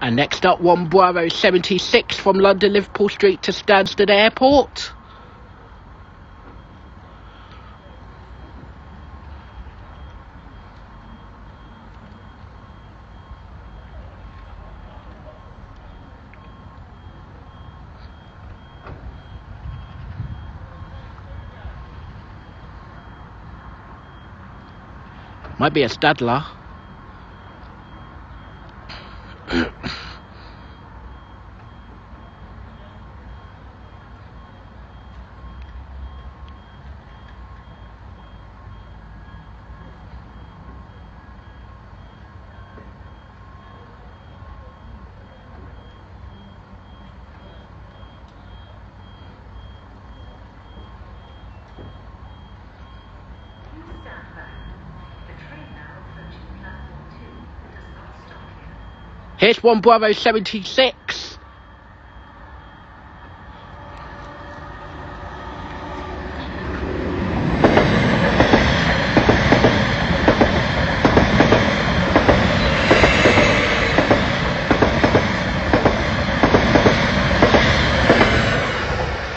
And next up, one Bravo 76 from London Liverpool Street to Stansted Airport. Might be a Stadler. Here's one Bravo 76.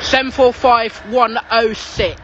Seven four five one oh six.